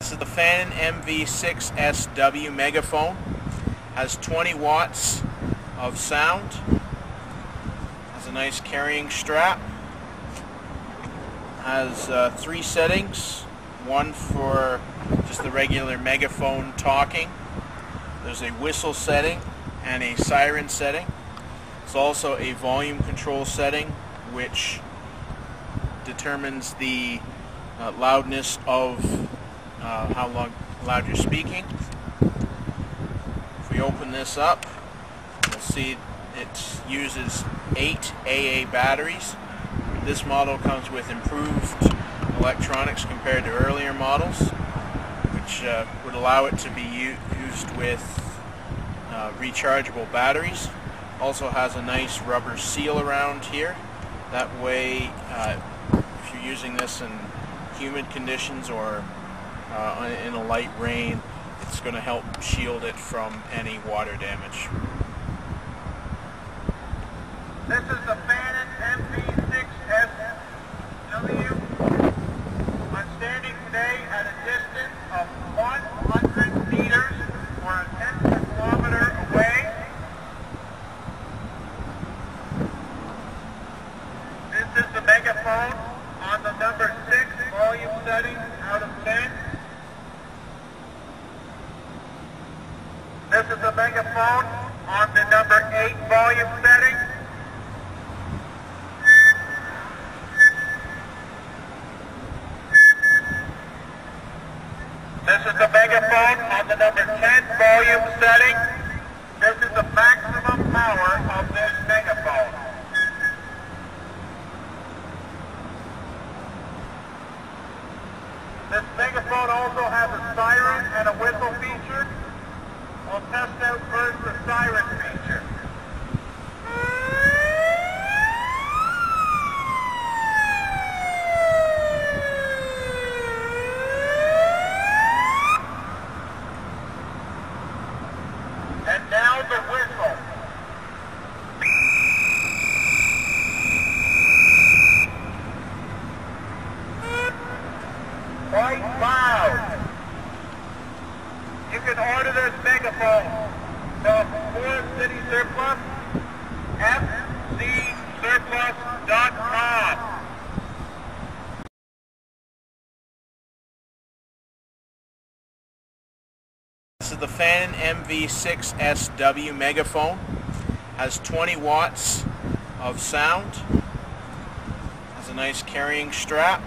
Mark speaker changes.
Speaker 1: This is the Fanon MV6SW megaphone. Has 20 watts of sound. Has a nice carrying strap. Has uh, three settings. One for just the regular megaphone talking. There's a whistle setting and a siren setting. It's also a volume control setting which determines the uh, loudness of uh, how long, loud you're speaking. If we open this up, you'll see it uses 8 AA batteries. This model comes with improved electronics compared to earlier models, which uh, would allow it to be used with uh, rechargeable batteries. Also has a nice rubber seal around here. That way, uh, if you're using this in humid conditions or uh, in a light rain, it's going to help shield it from any water damage.
Speaker 2: This is the Fanon MV6SW. I'm standing today at a distance of 100 meters or a tenth of a kilometer away. This is the megaphone on the number 6 volume setting out of 10. This is the megaphone on the number 8 volume setting. This is the megaphone on the number 10 volume setting. This is the maximum power of this megaphone. This megaphone also has a siren and a whistle feature. We'll test out first the siren feature. And now the whistle. Quite loud. You can order this megaphone. The Forest City Surplus, fcsurplus.com.
Speaker 1: This is the Fanon MV6SW megaphone. Has 20 watts of sound. Has a nice carrying strap.